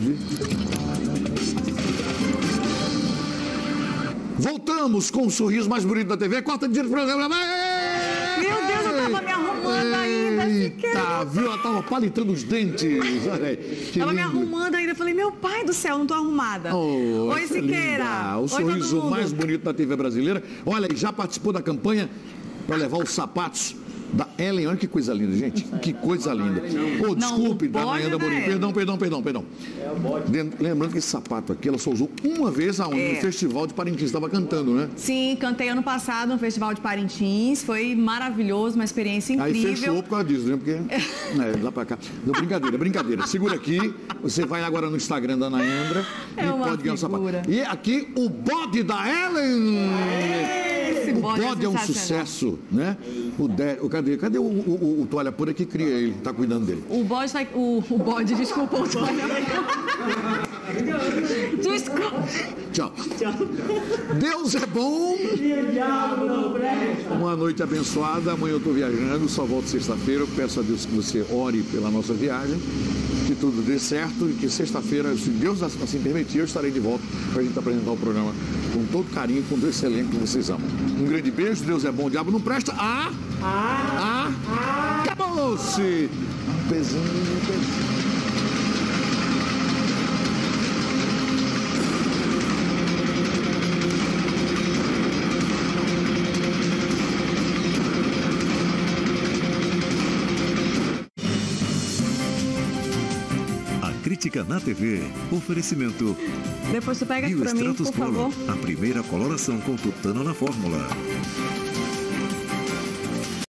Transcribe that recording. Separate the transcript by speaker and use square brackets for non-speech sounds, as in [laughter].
Speaker 1: de... Voltamos com o sorriso mais bonito da TV. Dia do programa.
Speaker 2: Meu Deus, eu tava me arrumando ainda.
Speaker 1: Eita, viu? Ela tava palitando os dentes. [laughs] Olha aí.
Speaker 2: Tava me
Speaker 1: lindo.
Speaker 2: arrumando ainda. Falei, meu pai do céu, não tô arrumada.
Speaker 1: Oh,
Speaker 2: Oi,
Speaker 1: é
Speaker 2: Siqueira.
Speaker 1: linda. O
Speaker 2: Oi,
Speaker 1: sorriso mais bonito da TV brasileira. Olha, já participou da campanha para levar os sapatos da Ellen. Olha que coisa linda, gente. Que coisa linda. Oh, desculpe, da manhã da
Speaker 2: é
Speaker 1: Morim. Perdão, perdão, perdão, perdão. Lem- Lembrando que esse sapato aqui ela só usou uma vez aonde?
Speaker 2: É.
Speaker 1: No Festival de Parintins. Estava cantando, né?
Speaker 2: Sim, cantei ano passado no Festival de Parintins. Foi maravilhoso, uma experiência
Speaker 1: Aí
Speaker 2: incrível.
Speaker 1: fechou por causa disso, né? Porque. [laughs] É, lá pra cá. Não, brincadeira, brincadeira. Segura aqui. Você vai agora no Instagram da Naendra
Speaker 2: É
Speaker 1: e pode ganhar o sapato.
Speaker 2: figura.
Speaker 1: E aqui o bode da Ellen.
Speaker 2: Esse
Speaker 1: O
Speaker 2: bode,
Speaker 1: bode é um sucesso, né? O, de, o cadê? Cadê o, o, o, o toalha pura que cria ele? Tá cuidando dele.
Speaker 2: O bode. O, o bode, desculpa, o Tony. [laughs] Desculpa.
Speaker 1: Tchau. Deus é bom. Uma noite abençoada. Amanhã eu estou viajando, só volto sexta-feira. Eu peço a Deus que você ore pela nossa viagem, que tudo dê certo e que sexta-feira, se Deus assim permitir, eu estarei de volta para a gente apresentar o programa com todo carinho, com todo esse elenco que vocês amam. Um grande beijo. Deus é bom, o diabo não presta. Ah! Ah! Ah! Acabou-se! Pezinho, pezinho.
Speaker 3: Crítica na TV. Oferecimento.
Speaker 2: Depois tu pega aqui pra mim, por favor.
Speaker 3: Polo. A primeira coloração com tutano na fórmula.